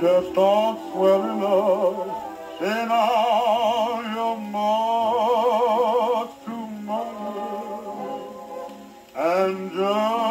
just aren't swelling up. Say now you're much too much. And just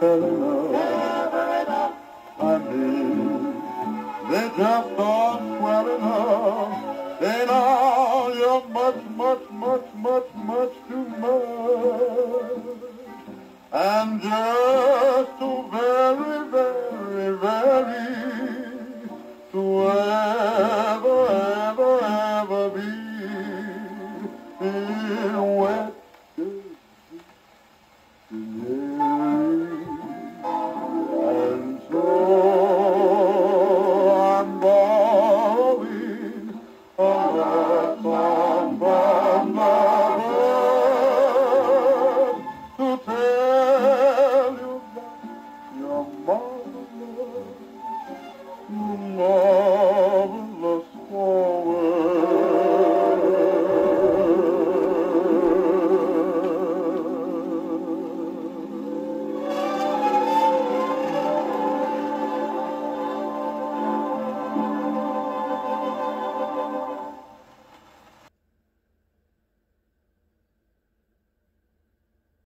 fell in love. I did. They just aren't swell enough. They now you're much, much, much, much, much too much. And just too very, very, very too well.